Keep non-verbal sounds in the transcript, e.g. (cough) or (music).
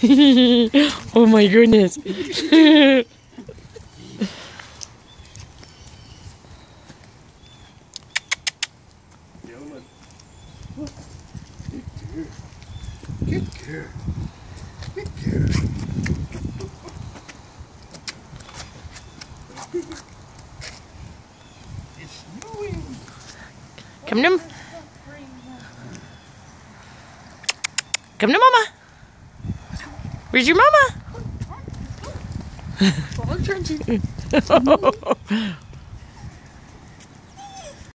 (laughs) oh my goodness. Come to Come to mama. Where's your mama? (laughs) (laughs)